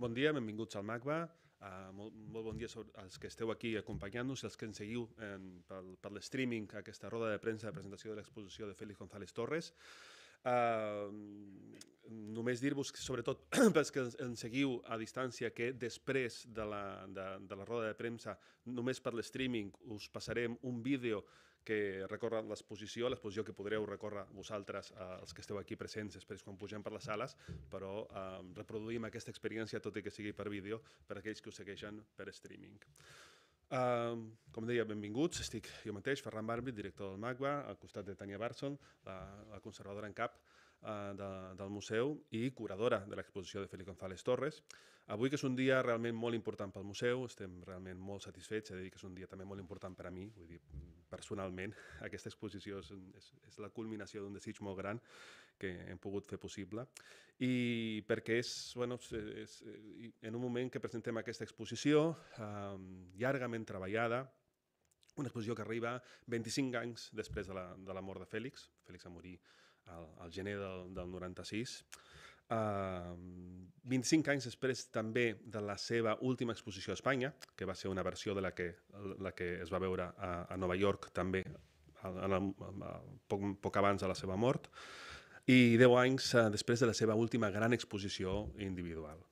Bon dia, benvinguts al MACBA. Uh, molt, molt bon dia als que esteu aquí acompanyant-nos i als que ens seguiu en, per, per l'streaming aquesta roda de premsa de presentació de l'exposició de Félix González Torres. Uh, només dir-vos, sobretot pels que ens seguiu a distància, que després de la, de, de la roda de premsa, només per l'streaming, us passarem un vídeo que recorre l'exposició, l'exposició que podreu recórrer vosaltres, eh, els que esteu aquí presents després quan pugem per les sales, però eh, reproduïm aquesta experiència, tot i que sigui per vídeo, per aquells que ho segueixen per streaming. Uh, com deia, benvinguts. Estic jo mateix, Ferran Barbi, director del MACBA, al costat de Tania Barson, la, la conservadora en cap eh, de, del museu i curadora de l'exposició de Félix González Torres. Avui, que és un dia realment molt important pel museu, estem realment molt satisfets, he de dir que és un dia també molt important per a mi, vull dir, personalment, aquesta exposició és, és, és la culminació d'un desig molt gran que hem pogut fer possible i perquè és, bueno, és, és en un moment que presentem aquesta exposició eh, llargament treballada, una exposició que arriba 25 anys després de la, de la mort de Fèlix. Fèlix va morir al, al gener del, del 96 Uh, 25 anys després també de la seva última exposició a Espanya, que va ser una versió de la que, la que es va veure a, a Nova York també a, a, a, a, poc, poc abans de la seva mort, i 10 anys uh, després de la seva última gran exposició individual.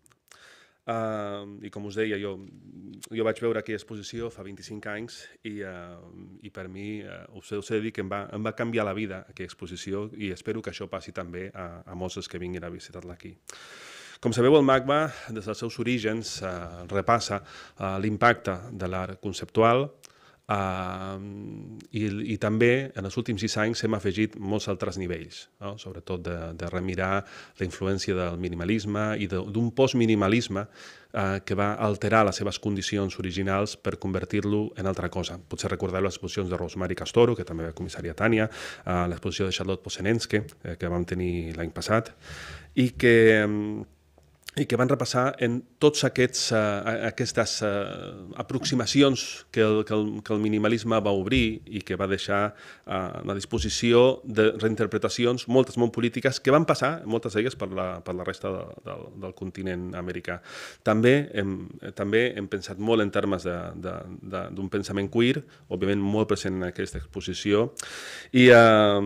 Uh, I com us deia, jo, jo vaig veure aquella exposició fa 25 anys i, uh, i per mi, uh, us, us he de dir que em va, em va canviar la vida aquella exposició i espero que això passi també a, a molts que vinguin a visitar-la aquí. Com sabeu, el MACBA, des dels seus orígens, uh, repassa uh, l'impacte de l'art conceptual, Uh, i, I també en els últims sis anys hem afegit molts altres nivells, no? sobretot de, de remirar la influència del minimalisme i d'un postminimalisme uh, que va alterar les seves condicions originals per convertir-lo en altra cosa. Potser recordeu les exposicions de Rosemary Castoro, que també va comissària Tània, uh, l'exposició de Charlotte Posenenske, eh, que vam tenir l'any passat, i que... Um, i que van repassar en tots aquests, uh, aquestes uh, aproximacions que el, que, el, que el minimalisme va obrir i que va deixar uh, a la disposició de reinterpretacions, moltes molt polítiques, que van passar, moltes d'elles, per, la, per la resta de, del, del continent americà. També hem, també hem pensat molt en termes d'un pensament queer, òbviament molt present en aquesta exposició, i, uh,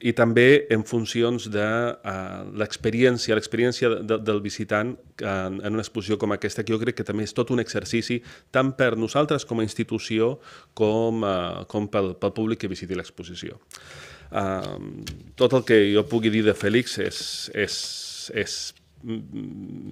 i també en funcions de uh, l'experiència, l'experiència de, del visitant en, en una exposició com aquesta, que jo crec que també és tot un exercici tant per nosaltres com a institució com, uh, com pel, pel públic que visiti l'exposició. Uh, tot el que jo pugui dir de Fèlix és, és, és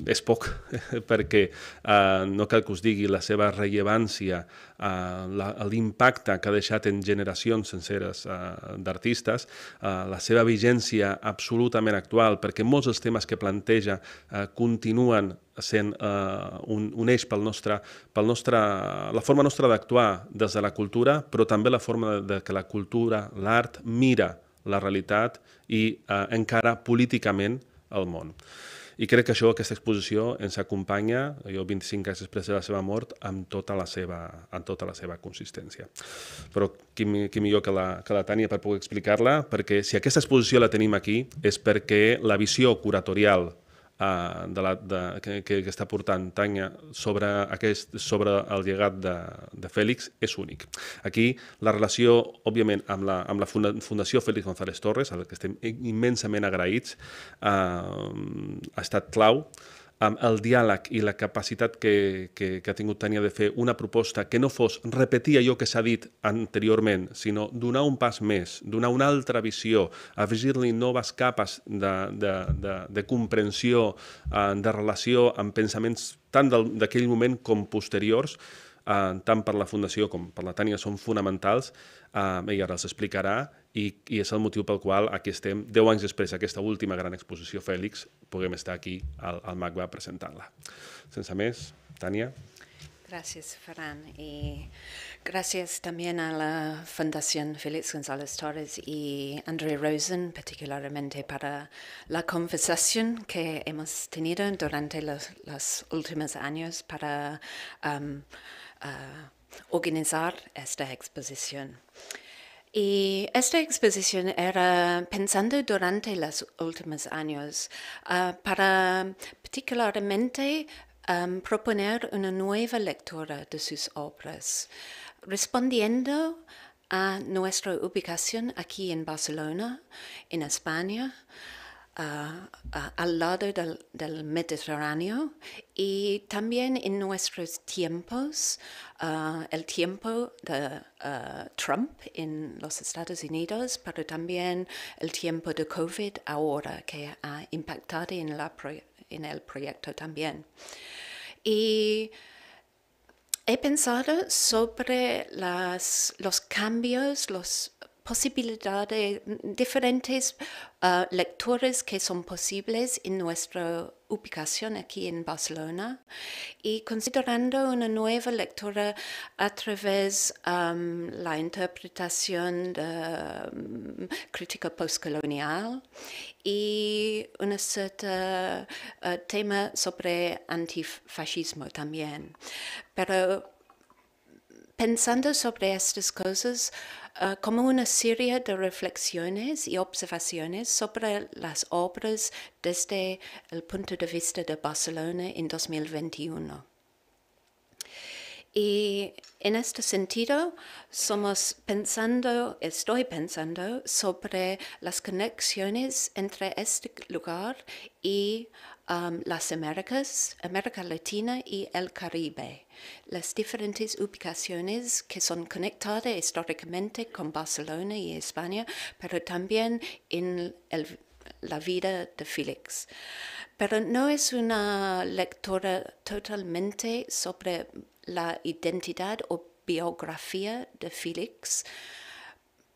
és poc, perquè eh, no cal que us digui la seva rellevància, eh, l'impacte que ha deixat en generacions senceres eh, d'artistes, eh, la seva vigència absolutament actual, perquè molts dels temes que planteja eh, continuen sent eh, un, un eix pel nostre, pel nostre, la forma nostra d'actuar des de la cultura, però també la forma de, de que la cultura, l'art, mira la realitat i eh, encara políticament el món. I crec que això, aquesta exposició, ens acompanya, jo 25 anys després de la seva mort, amb tota la seva, amb tota la seva consistència. Però qui, qui millor que la, que la Tània per poder explicar-la, perquè si aquesta exposició la tenim aquí és perquè la visió curatorial uh, de la, de, que, que està portant Tanya sobre, aquest, sobre el llegat de, de Fèlix és únic. Aquí la relació, òbviament, amb la, amb la Fundació Fèlix González Torres, a la que estem immensament agraïts, uh, ha estat clau amb el diàleg i la capacitat que, que, que ha tingut Tania de fer una proposta que no fos repetir allò que s'ha dit anteriorment, sinó donar un pas més, donar una altra visió, afegir-li noves capes de, de, de, de comprensió, eh, de relació amb pensaments tant d'aquell moment com posteriors, eh, tant per la Fundació com per la Tània són fonamentals, eh, ella ara els explicarà, i, i és el motiu pel qual aquí estem, 10 anys després d'aquesta última gran exposició Fèlix, puguem estar aquí al, al MACBA presentant-la. Sense més, Tània. Gracias, Ferran. Y gracias también a la Fundación Félix González Torres y André Rosen, particularmente para la conversación que hemos tenido durante los, los últimos años para um, organizar esta exposición. Y esta exposición era pensando durante los últimos años uh, para particularmente um, proponer una nueva lectura de sus obras, respondiendo a nuestra ubicación aquí en Barcelona, en España, al lado del, Mediterráneo y también en nuestros tiempos, uh, el tiempo de Trump en los Estados Unidos, pero también el tiempo de COVID ahora que ha impactado en, la en el proyecto también. Y he pensado sobre los cambios, las posibilidades, diferentes uh, lecturas que son posibles en nuestra ubicación aquí en Barcelona y considerando una nueva lectura a través um, la interpretación de um, crítica postcolonial y un cierto uh, tema sobre antifascismo también. Pero pensando sobre estas cosas, Uh, como una serie de reflexiones y observaciones sobre las obras desde el punto de vista de Barcelona en 2021. Y en este sentido, somos pensando, estoy pensando sobre las conexiones entre este lugar y um, las Américas, América Latina y el Caribe, las diferentes ubicaciones que son conectadas históricamente con Barcelona y España, pero también en la vida de Félix. Pero no es una lectura totalmente sobre la identidad o biografía de Félix,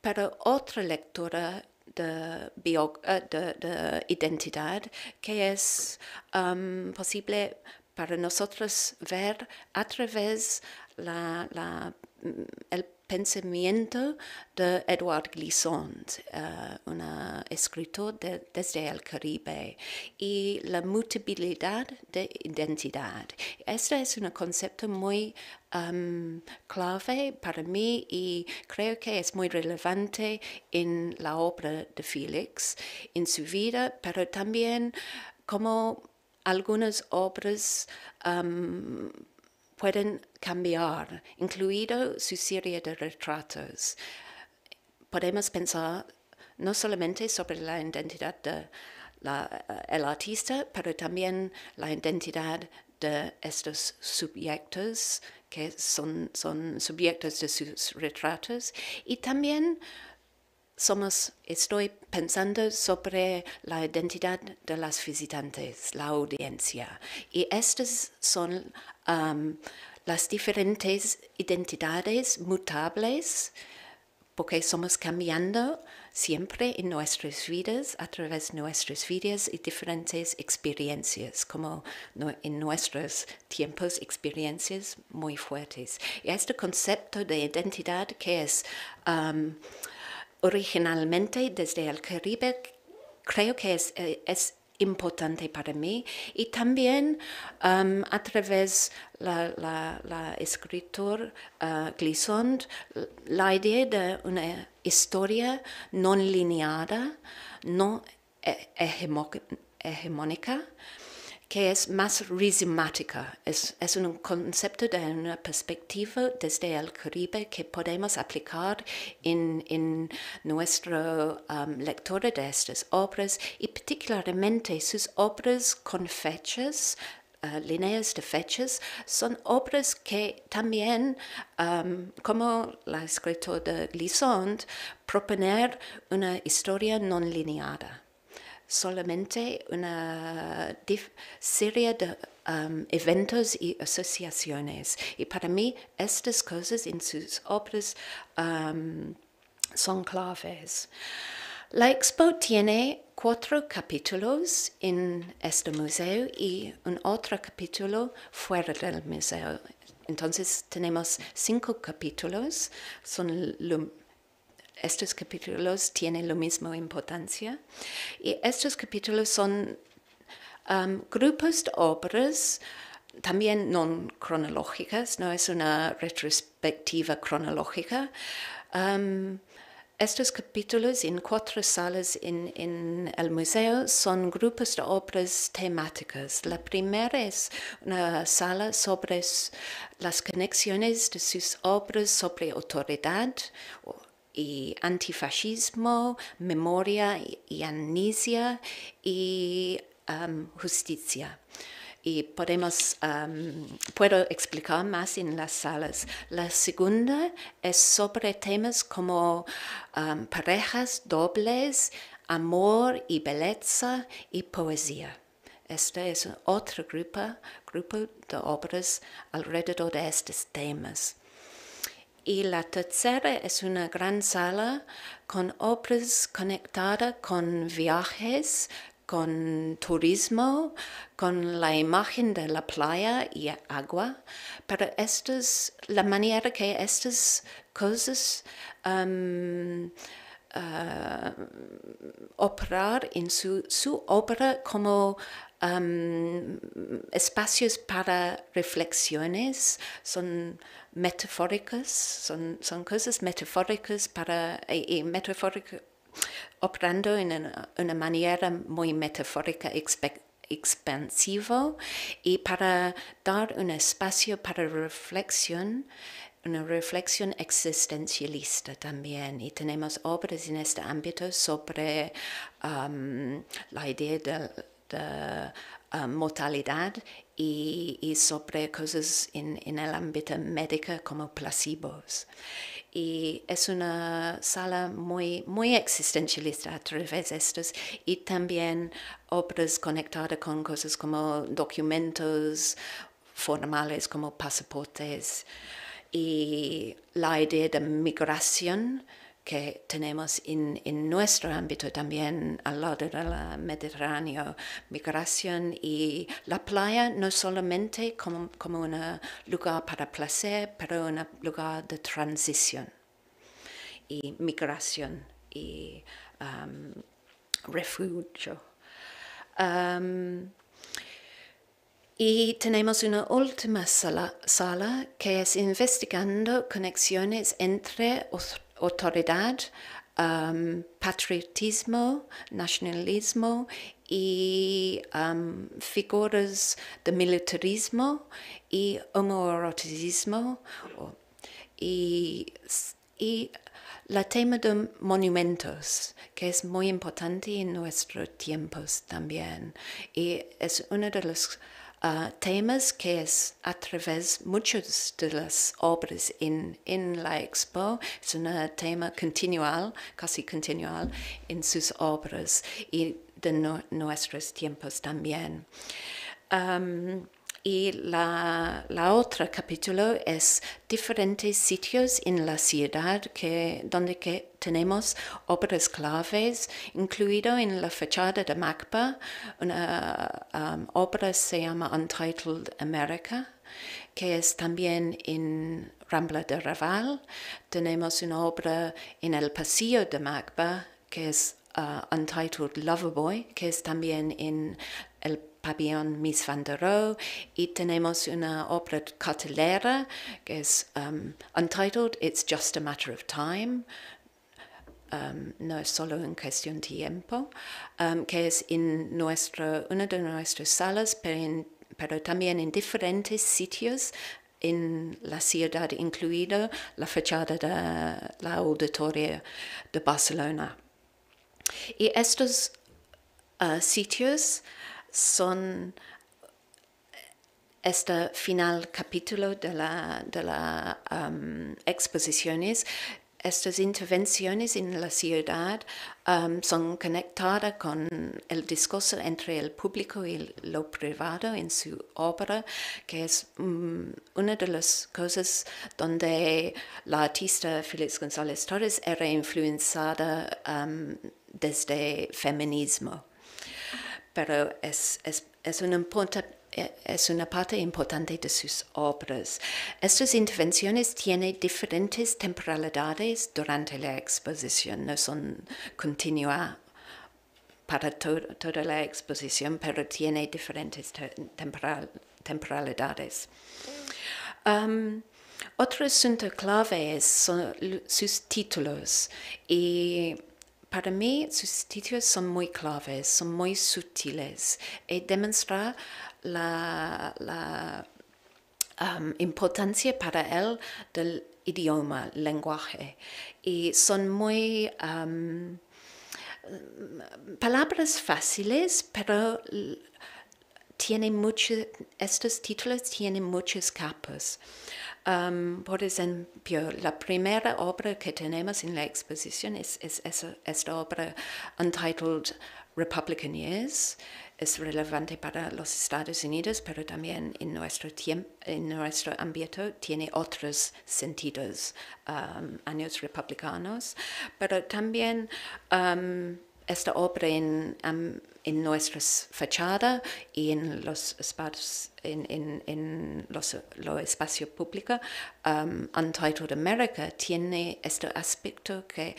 pero otra lectura de, eh, de, de identidad que es um, posible para nosotros ver a través la, la, el pensamiento de Edward Glissant, uh, un escritor de, desde el Caribe, y la mutabilidad de identidad. Este es un concepto muy um, clave para mí y creo que es muy relevante en la obra de Félix, en su vida, pero también como algunas obras um, pueden cambiar, incluido su serie de retratos. Podemos pensar no solamente sobre la identidad del de artista, pero también la identidad de estos sujetos que son, son de sus retratos y también somos, estoy pensando sobre la identidad de las visitantes, la audiencia. Y estas son las diferentes identidades mutables, porque somos cambiando siempre en nuestras vidas a través de nuestras vidas y diferentes experiencias, como en nuestros tiempos experiencias muy fuertes. Y este concepto de identidad que es originalmente desde el Caribe, creo que es, eh, es importante para mí. Y también um, a través la, la, la escritor uh, Glissant la idea de una historia no lineada, no hegemónica, que es más rizomática. Es, es, un concepto de una perspectiva desde el Caribe que podemos aplicar en, en nuestra um, lectura de estas obras y particularmente sus obras con fechas. Uh, líneas de fechas son obras que también, um, como la escritora de Glissant, proponer una historia no lineada solamente una serie de um, eventos y asociaciones. Y para mí estas cosas en sus obras um, son claves. La expo tiene cuatro capítulos en este museo y un otro capítulo fuera del museo. Entonces tenemos cinco capítulos, son estos capítulos tienen la misma importancia. Y estos capítulos son um, grupos de obras, también no cronológicas, no es una retrospectiva cronológica. Um, estos capítulos en cuatro salas en, el museo son grupos de obras temáticas. La primera es una sala sobre las conexiones de sus obras sobre autoridad y antifascismo, memoria y amnesia y um, justicia y podemos, puedo explicar más en las salas. La segunda es sobre temas como parejas dobles, amor y belleza y poesía. Este es otro grupo, grupo de obras alrededor de estos temas. Y la tercera es una gran sala con obras conectadas con viajes, con turismo, con la imagen de la playa y agua, pero estas, la manera que estas cosas um, uh, operar en su, su obra como espacios para reflexiones, son metafóricas, son, son cosas metafóricas para, y, y operando en una, manera muy metafórica expansiva y para dar un espacio para reflexión, una reflexión existencialista también. Y tenemos obras en este ámbito sobre la idea de, um, mortalidad y, sobre cosas en, en el ámbito médico como placebos. Y es una sala muy, muy existencialista a través de estos y también obras conectadas con cosas como documentos formales como pasaportes y la idea de migración que tenemos en, nuestro ámbito también al lado del Mediterráneo, migración y la playa no solamente como, como un lugar para placer, pero un lugar de transición y migración y um, refugio. Um, y tenemos una última sala, sala, que es investigando conexiones entre autoridad, um, patriotismo, nacionalismo y um, figuras de militarismo y homoeroticismo y, y la tema de monumentos, que es muy importante en nuestros tiempos también, y es uno de los temas que es a través muchas de las obras en, en la expo, es un tema continual, casi continual en sus obras y de nuestros tiempos también. Y la, la otra capítulo es diferentes sitios en la ciudad que, donde que tenemos obras claves, incluido en la fachada de MACBA, una um, obra se llama Untitled America, que es también en Rambla de Raval. Tenemos una obra en el pasillo de MACBA, que es uh, Untitled Loverboy, que es también en el pabellón Miss Van der Rohe y tenemos una obra cartelera que es um, Untitled It's Just a Matter of Time. Um, no es solo en cuestión de tiempo, um, que es en una de nuestras salas, pero también en diferentes sitios en la ciudad, incluida la fachada de la auditoria de Barcelona. Y estos uh, sitios son este final capítulo de la, de la um, exposiciones, estas intervenciones en la ciudad um, son conectadas con el discurso entre el público y lo privado en su obra, que es um, una de las cosas donde la artista Félix González Torres era influenciada um, desde feminismo pero es, es, es, una es una parte importante de sus obras. Estas intervenciones tienen diferentes temporalidades durante la exposición, no son continuas para toda la exposición, pero tiene diferentes temporal, temporalidades. Um, Otro asunto clave son sus títulos y para mí sus títulos son muy claves, son muy sutiles y demuestran la, la um, importancia para él del idioma, lenguaje. Y son muy um, palabras fáciles, pero tiene mucho, estos títulos tienen muchas capas. Um, por ejemplo, la primera obra que tenemos en la exposición es, es, es esta obra entitled Republican Years. Es relevante para los Estados Unidos, pero también en nuestro, tiempo, en nuestro ámbito tiene otros sentidos, um, años republicanos, pero también um, esta obra en, en nuestra fachada y en los espacios, en, los, lo espacio público, um, Untitled America, tiene este aspecto que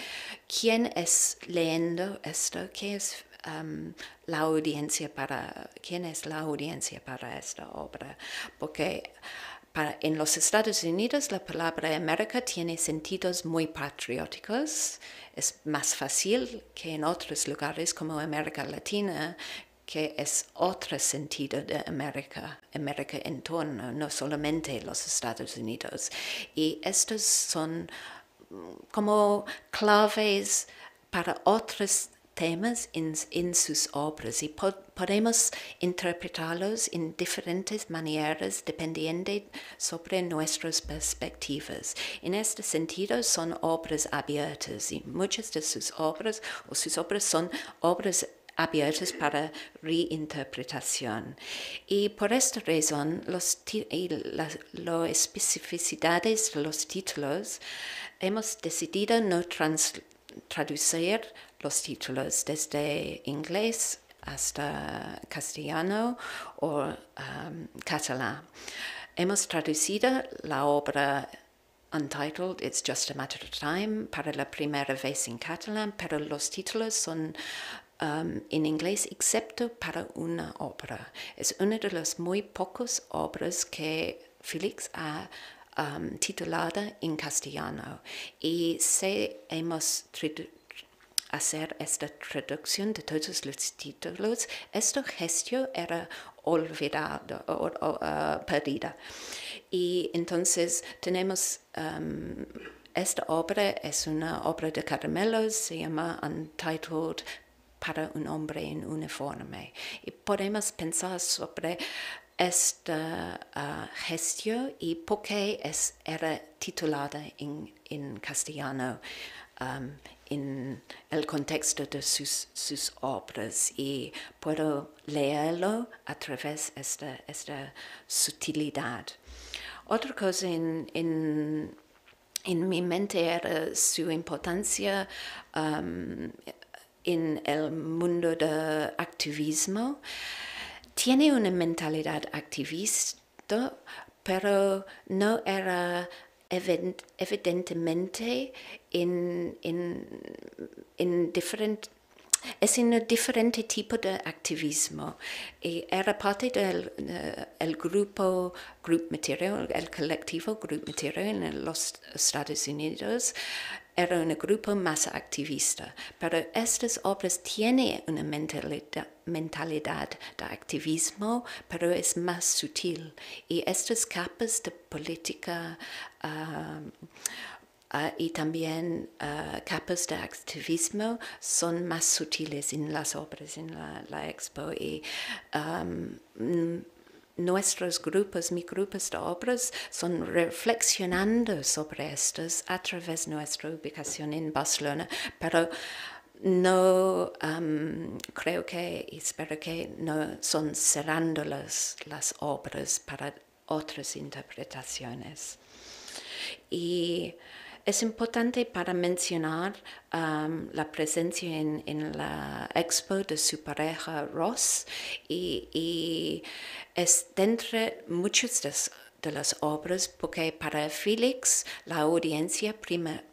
quién es leyendo esto, qué es um, la audiencia para, quién es la audiencia para esta obra, porque para, en los Estados Unidos la palabra América tiene sentidos muy patrióticos. Es más fácil que en otros lugares como América Latina, que es otro sentido de América, América en torno, no solamente los Estados Unidos. Y estos son como claves para otros temas en, sus obras y po podemos interpretarlos en diferentes maneras dependiendo sobre nuestras perspectivas. En este sentido son obras abiertas y muchas de sus obras o sus obras son obras abiertas para reinterpretación. Y por esta razón, los y las especificidades de los títulos hemos decidido no traducir los títulos desde inglés hasta castellano o um, catalán. Hemos traducido la obra Untitled, It's Just a Matter of Time, para la primera vez en catalán, pero los títulos son um, en inglés, excepto para una obra. Es una de las muy pocas obras que Félix ha um, titulado en castellano y se hemos hacer esta traducción de todos los títulos, esta gestión era olvidada o, perdida. Y entonces tenemos um, esta obra, es una obra de caramelos, se llama Untitled para un hombre en uniforme. Y podemos pensar sobre esta uh, gestión y por qué es, era titulada en, en castellano. Um, en el contexto de sus, sus, obras y puedo leerlo a través de esta, esta sutilidad. Otra cosa en, en, en, mi mente era su importancia um, en el mundo del activismo. Tiene una mentalidad activista, pero no era evidentemente en, en, en diferente es un diferente tipo de activismo. Y era parte del uh, el grupo Group Material, el colectivo Group Material en los Estados Unidos. Era un grupo más activista, pero estas obras tienen una mentalidad, de activismo, pero es más sutil. Y estas capas de política Uh, y también uh, capas de activismo son más sutiles en las obras en la, expo y um, nuestros grupos, mis grupos de obras, son reflexionando sobre estos a través de nuestra ubicación en Barcelona, pero no creo que, espero que no son cerrando las, las obras para otras interpretaciones. Y es importante para mencionar um, la presencia en, en, la expo de su pareja Ross y, es dentro de muchas de, de, las obras porque para Félix la audiencia prima,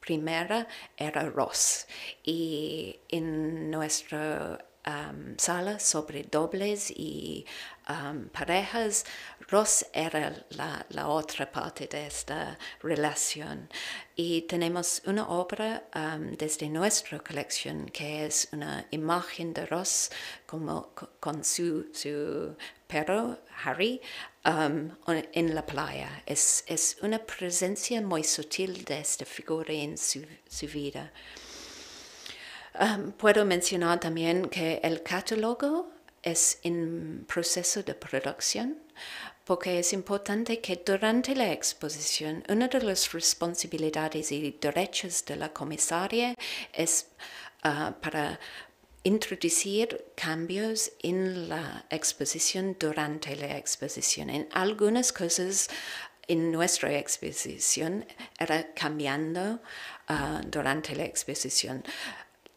primera era Ross y en nuestro um, sala sobre dobles y um, parejas. Ross era la, otra parte de esta relación. Y tenemos una obra um, desde nuestra colección que es una imagen de Ross con su, su perro, Harry, um, en la playa. Es, es, una presencia muy sutil de esta figura en su, su vida. Um, puedo mencionar también que el catálogo es en proceso de producción porque es importante que durante la exposición una de las responsabilidades y derechos de la comisaria es uh, para introducir cambios en la exposición durante la exposición. En algunas cosas en nuestra exposición era cambiando uh, durante la exposición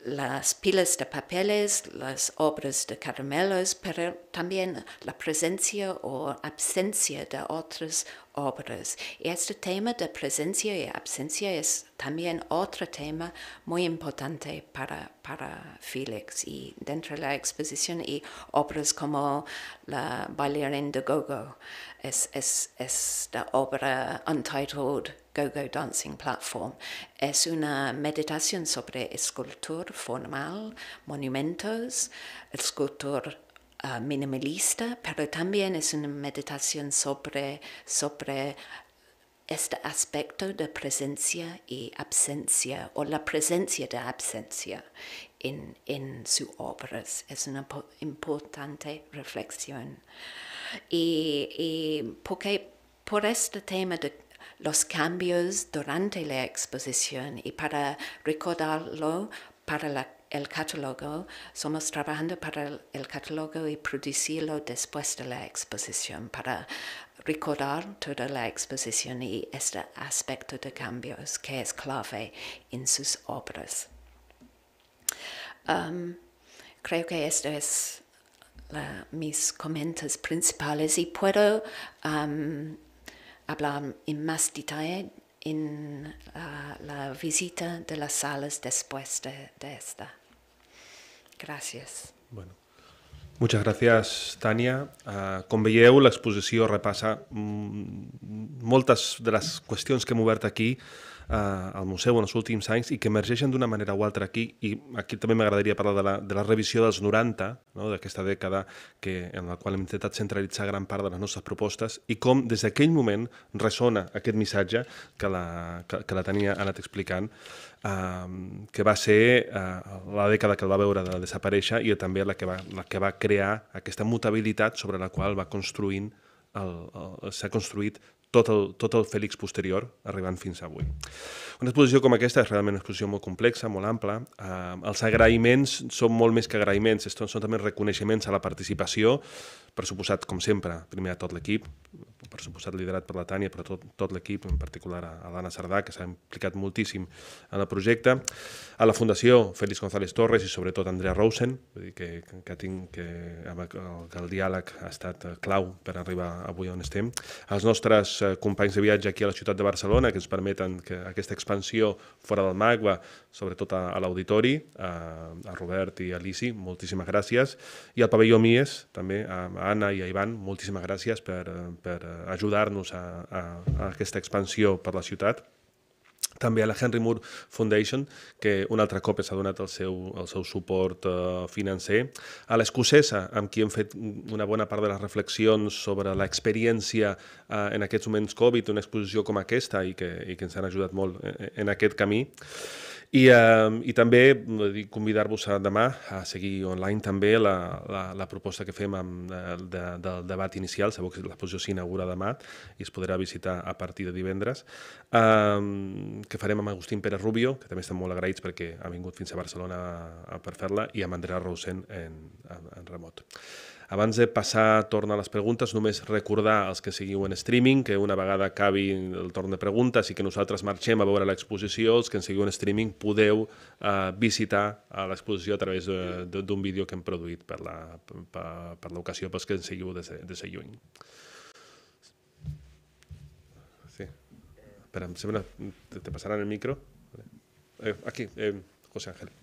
las pilas de papeles, las obras de caramelos, pero también la presencia o absencia de otras obras. Este tema de presencia y absencia es también otro tema muy importante para, para Félix y dentro de la exposición y obras como la bailarina de Gogo es, es, es la obra Untitled Go-Go Dancing Platform. Es una meditación sobre escultura formal, monumentos, escultura uh, minimalista, pero también es una meditación sobre, sobre este aspecto de presencia y absencia, o la presencia de absencia en, en sus obras. Es una importante reflexión. Y, y porque por este tema de los cambios durante la exposición y para recordarlo para la el catálogo, somos trabajando para el, catálogo y producirlo después de la exposición para recordar toda la exposición y este aspecto de cambios que es clave en sus obras. Um, creo que esto es mis comentarios principales y puedo um, hablar en más detalle en uh, la visita de las salas después de, de esta. Gràcies. Bueno. Moltes gràcies, Tània. Uh, com veieu, l'exposició repassa mm, moltes de les qüestions que hem obert aquí eh, al museu en els últims anys i que emergeixen d'una manera o altra aquí i aquí també m'agradaria parlar de la, de la revisió dels 90, no? d'aquesta dècada que, en la qual hem intentat centralitzar gran part de les nostres propostes i com des d'aquell moment ressona aquest missatge que la, que, que la tenia anat explicant eh, que va ser eh, la dècada que el va veure de desaparèixer i també la que va, la que va crear aquesta mutabilitat sobre la qual va construint s'ha construït tot el, tot el Fèlix posterior, arribant fins avui. Una exposició com aquesta és realment una exposició molt complexa, molt ampla. Eh, els agraïments són molt més que agraïments, són també reconeixements a la participació, per suposat, com sempre, primer a tot l'equip, per suposat liderat per la Tània, però tot, tot l'equip, en particular a, l'Anna Sardà, que s'ha implicat moltíssim en el projecte, a la Fundació Félix González Torres i sobretot Andrea Rosen, vull dir que, que, tinc, que, que el diàleg ha estat clau per arribar avui on estem, als nostres eh, companys de viatge aquí a la ciutat de Barcelona, que ens permeten que aquesta expansió fora del MAGUA, sobretot a, a l'auditori, a, a Robert i a Lisi, moltíssimes gràcies, i al pavelló Mies, també, a, a Anna i a Ivan, moltíssimes gràcies per, per ajudar-nos a, a, a aquesta expansió per la ciutat també a la Henry Moore Foundation, que un altre cop s'ha donat el seu, el seu suport uh, financer, a l'Escocesa, amb qui hem fet una bona part de les reflexions sobre l'experiència uh, en aquests moments Covid, una exposició com aquesta, i que, i que ens han ajudat molt en, en aquest camí. I, eh, i també convidar-vos a demà a seguir online també la, la, la proposta que fem amb, de, de, del debat inicial, sabeu que l'exposició s'inaugura demà i es podrà visitar a partir de divendres, eh, que farem amb Agustín Pérez Rubio, que també estem molt agraïts perquè ha vingut fins a Barcelona a, a per fer-la, i amb Andrea Rosen en, en, en remot. Abans de passar a tornar a les preguntes, només recordar als que seguiu en streaming que una vegada acabi el torn de preguntes i que nosaltres marxem a veure l'exposició, els que ens seguiu en streaming podeu uh, visitar a l'exposició a través d'un vídeo que hem produït per l'ocasió pels que ens seguiu des de, des de lluny. Sí. Espera, em sembla... Te, te passaran el micro? Eh, aquí, eh, José Ángel.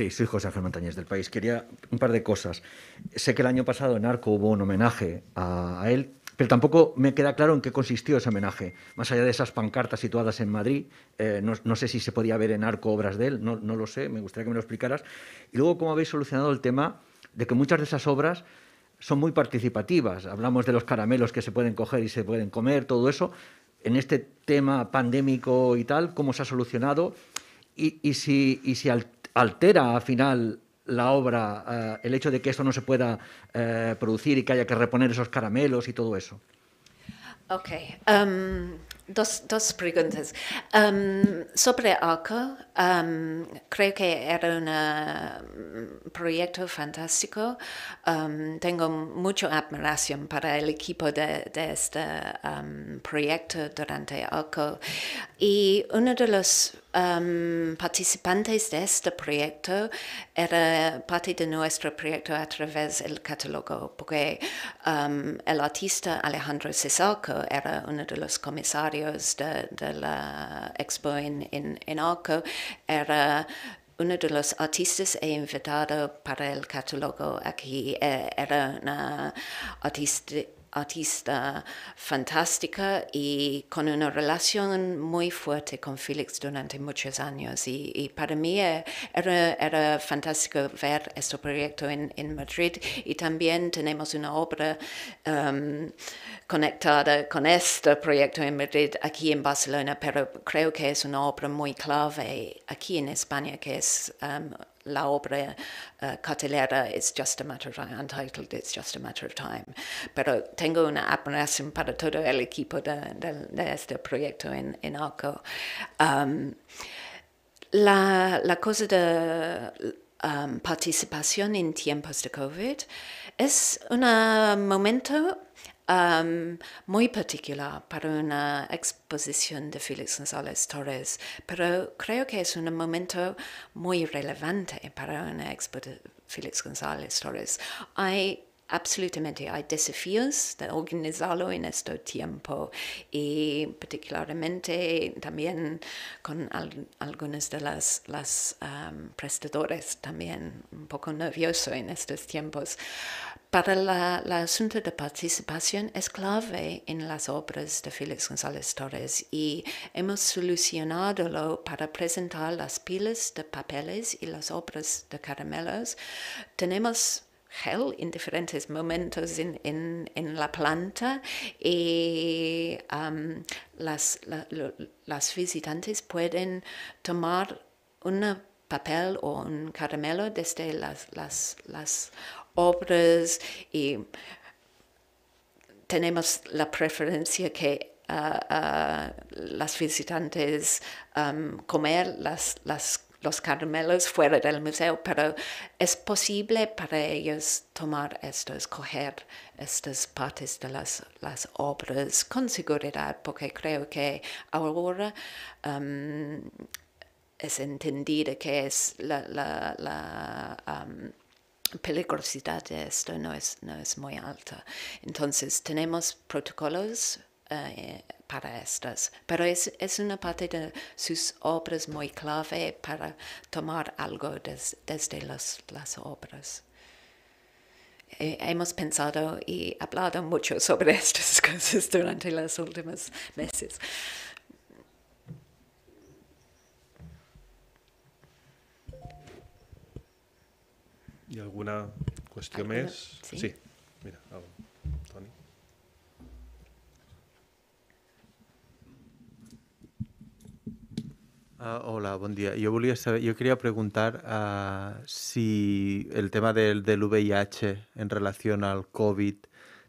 Sí, soy José Ángel Montañez del país. Quería un par de cosas. Sé que el año pasado en Arco hubo un homenaje a, él, pero tampoco me queda claro en qué consistió ese homenaje. Más allá de esas pancartas situadas en Madrid, eh, no, sé si se podía ver en Arco obras de él, no, lo sé, me gustaría que me lo explicaras. Y luego, ¿cómo habéis solucionado el tema de que muchas de esas obras son muy participativas? Hablamos de los caramelos que se pueden coger y se pueden comer, todo eso. En este tema pandémico y tal, ¿cómo se ha solucionado? Y si al altera al final la obra eh, el hecho de que esto no se pueda eh, producir y que haya que reponer esos caramelos y todo eso? Ok, um, dos, dos, preguntas. Um, sobre Arco, um, creo que era un proyecto fantástico. tengo mucha admiración para el equipo de, de este proyecto durante Arco. Y uno de los Participantes de este proyecto era parte de nuestro proyecto a través del catálogo, porque el artista Alejandro Cesarco era uno de los comisarios de, la expo en Arco, era uno de los artistas he invitado para el catálogo aquí, eh, era una artista artista fantástica y con una relación muy fuerte con Félix durante muchos años. Y, para mí eh, era, era, fantástico ver este proyecto en, en, Madrid y también tenemos una obra um, conectada con este proyecto en Madrid aquí en Barcelona, pero creo que es una obra muy clave aquí en España que es um, la obra uh, cartelera It's Just a Matter of Time, Untitled It's Just a Matter of Time. Pero tengo una admiración para todo el equipo de, de, de este proyecto en, en Arco. Um, la, la, cosa de um, participación en tiempos de COVID es un momento um, muy particular para una exposición de Félix González Torres, pero creo que es un momento muy relevante para una expo de Félix González Torres. Absolutamente hay desafíos de organizarlo en este tiempo y particularmente también con algunas de las, las um, prestadores también un poco nervioso en estos tiempos para el asunto de participación es clave en las obras de Félix González Torres y hemos solucionado para presentar las pilas de papeles y las obras de caramelos. Tenemos gel en diferentes momentos en, en, en la planta. Y um, las, las visitantes pueden tomar un papel o un caramelo desde las, las, las obras. Y tenemos la preferencia que uh, uh, las visitantes um, comer las, las, los caramelos fuera del museo, pero es posible para ellos tomar esto, escoger estas partes de las, las obras con seguridad, porque creo que ahora um, es entendido que es la, la, la um, peligrosidad de esto no es, no es muy alta. Entonces tenemos protocolos eh, para estas, pero es, es, una parte de sus obras muy clave para tomar algo des, desde las, las obras. Eh, hemos pensado y hablado mucho sobre estas cosas durante los últimos meses. ¿Y alguna cuestión más? Sí. Mira, Tony. Ah, hola, buen día. Yo, quería preguntar uh, si el tema del, del VIH en relación al COVID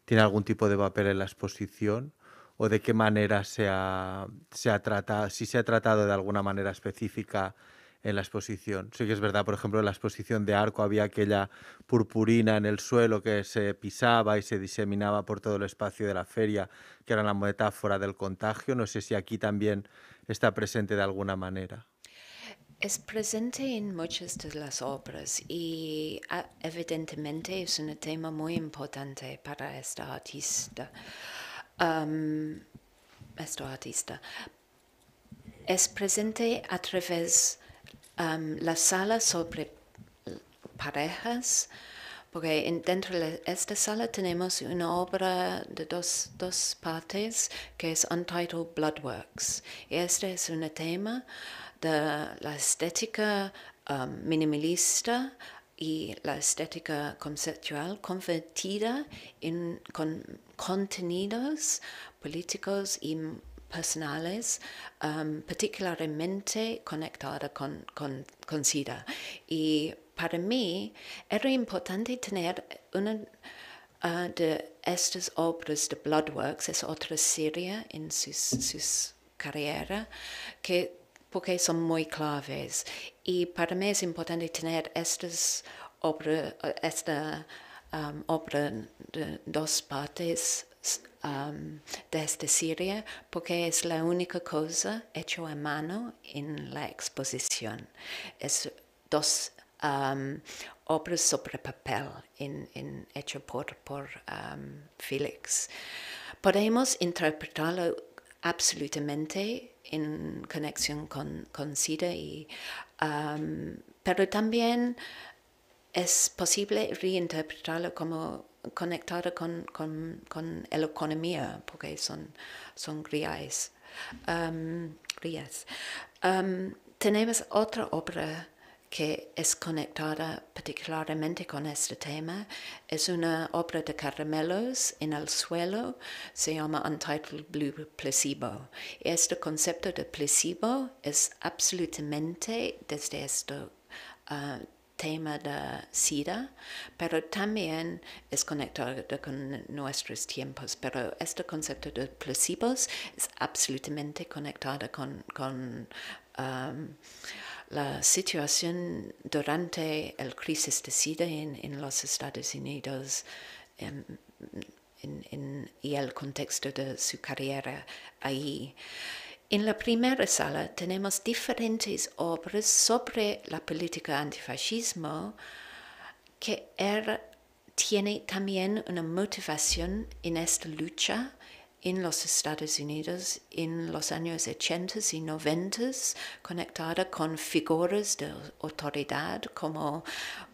tiene algún tipo de papel en la exposición o de qué manera se ha, se ha tratado, si se ha tratado de alguna manera específica en la exposición. Sí que es verdad, por ejemplo, en la exposición de Arco había aquella purpurina en el suelo que se pisaba y se diseminaba por todo el espacio de la feria, que era la metáfora del contagio. No sé si aquí también está presente de alguna manera. Es presente en muchas de las obras y ah, evidentemente es un tema muy importante para esta artista. esta artista. Es presente a través Um, la sala sobre parejas, porque dentro de esta sala tenemos una obra de dos, dos partes que es Untitled Bloodworks. Este es un tema de la estética um, minimalista y la estética conceptual convertida en con contenidos políticos y personales, um, particularmente conectada con, con, con, SIDA. Y para mí era importante tener una uh, de estas obras de Bloodworks, es otra serie en sus, sus carreras, que porque son muy claves. Y para mí es importante tener estas obras, esta um, obra de dos partes de esta serie, porque es la única cosa hecha a mano en la exposición. Es dos um, obras sobre papel en, hecho por, por Félix. Podemos interpretarlo absolutamente en conexión con, con SIDA, y, pero también es posible reinterpretarlo como conectado con, con, con la economía, porque son, son grías. Um, tenemos otra obra que es conectada particularmente con este tema. Es una obra de caramelos en el suelo, se llama Untitled Blue Placebo. Este concepto de placebo es absolutamente desde este tema de SIDA, pero también es conectado con nuestros tiempos. Pero este concepto de placebos es absolutamente conectado con, con um, la situación durante el crisis de SIDA en, los Estados Unidos em, y el contexto de su carrera ahí. En la primera sala tenemos diferentes obras sobre la política antifascismo que er, tiene también una motivación en esta lucha en los Estados Unidos en los años 80 y 90 conectada con figuras de autoridad como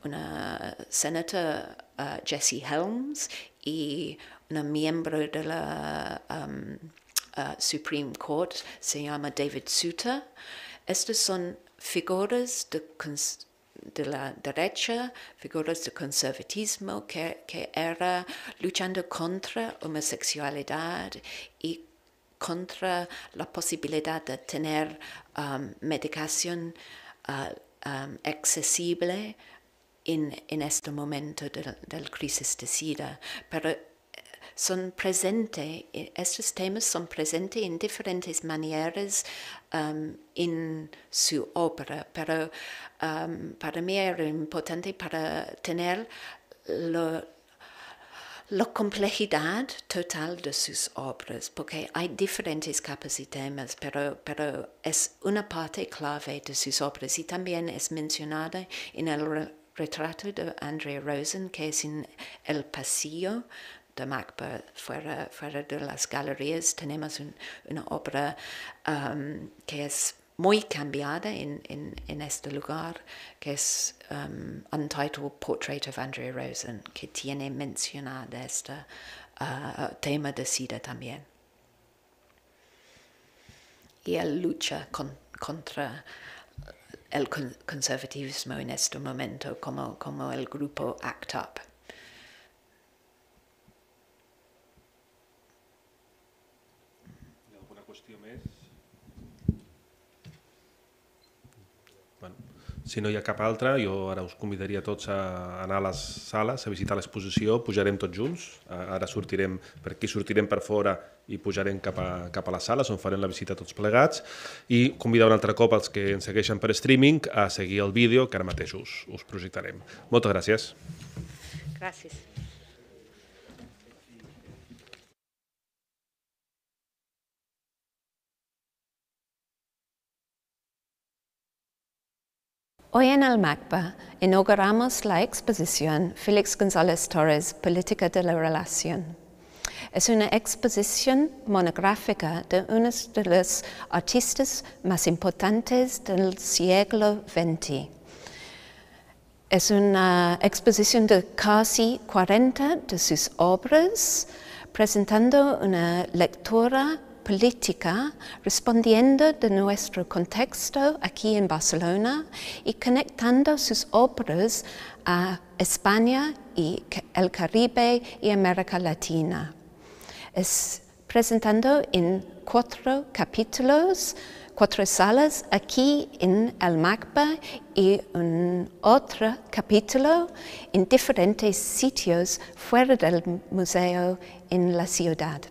una senadora uh, Jessie Helms y una miembro de la um, uh, Supreme Court se llama David Souter. Estas son figuras de de la derecha, figuras de conservatismo que, que era luchando contra homosexualidad y contra la posibilidad de tener um, medicación uh, um, accesible en, en, este momento del de crisis de SIDA. Pero son presentes, estos temas son presentes en diferentes maneras um, en su obra, pero um, para mí era importante para tener la complejidad total de sus obras, porque hay diferentes capas y temas, pero, pero es una parte clave de sus obras. Y también es mencionada en el retrato de Andrea Rosen, que es en el pasillo Macbeth fuera, fuera de las galerías. Tenemos un, una obra um, que es muy cambiada en, este lugar, que es um, Untitled Portrait of Andrea Rosen, que tiene mencionada este uh, tema de SIDA también. Y él lucha con, contra el conservatismo en este momento como, como el grupo ACT UP. Si no hi ha cap altra, jo ara us convidaria tots a anar a les sales, a visitar l'exposició, pujarem tots junts, ara sortirem per aquí, sortirem per fora i pujarem cap a, cap a la sala, on farem la visita tots plegats, i convidar un altre cop els que ens segueixen per streaming a seguir el vídeo que ara mateix us, us projectarem. Moltes gràcies. Gràcies. Hoy en el MACBA inauguramos la exposición Félix González Torres, Política de la Relación. Es una exposición monográfica de uno de los artistas más importantes del siglo XX. Es una exposición de casi 40 de sus obras, presentando una lectura política, respondiendo de nuestro contexto aquí en Barcelona y conectando sus obras a España y el Caribe y América Latina. Es presentando en cuatro capítulos cuatro salas aquí en el MACBA y un otro capítulo en diferentes sitios fuera del museo en la ciudad.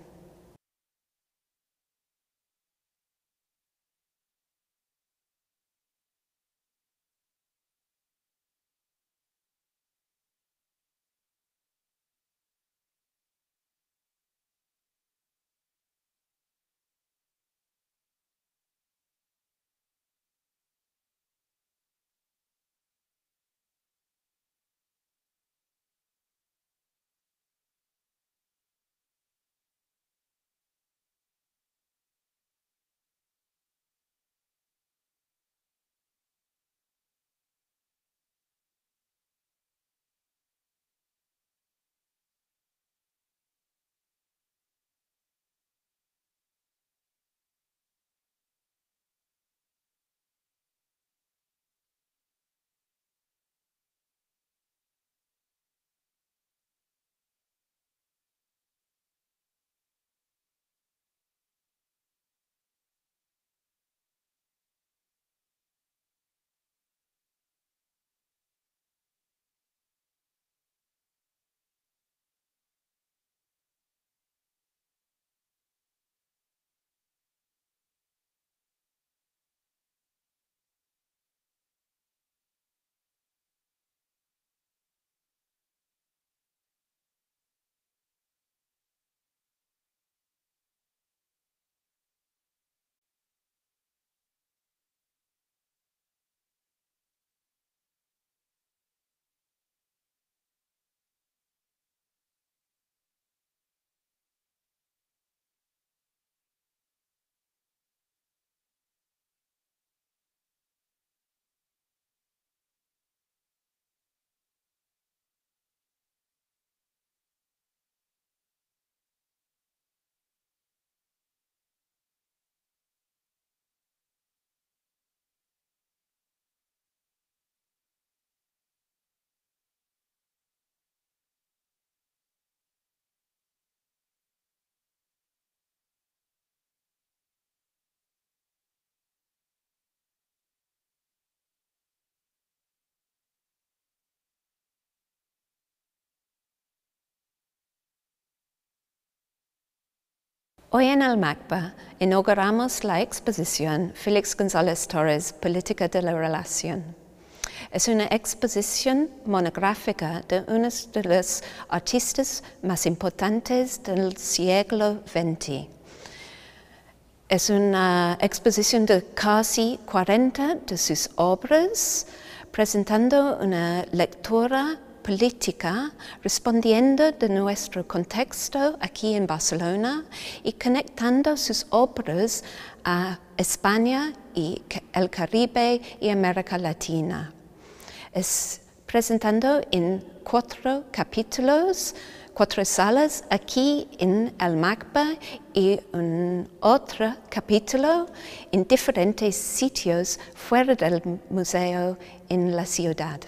Hoy en el MACBA inauguramos la exposición Félix González Torres, Política de la Relación. Es una exposición monográfica de uno de los artistas más importantes del siglo XX. Es una exposición de casi 40 de sus obras, presentando una lectura política respondiendo de nuestro contexto aquí en Barcelona y conectando sus obras a España y el Caribe y América Latina. Es presentando en cuatro capítulos, cuatro salas aquí en el MACBA y un otro capítulo en diferentes sitios fuera del museo en la ciudad.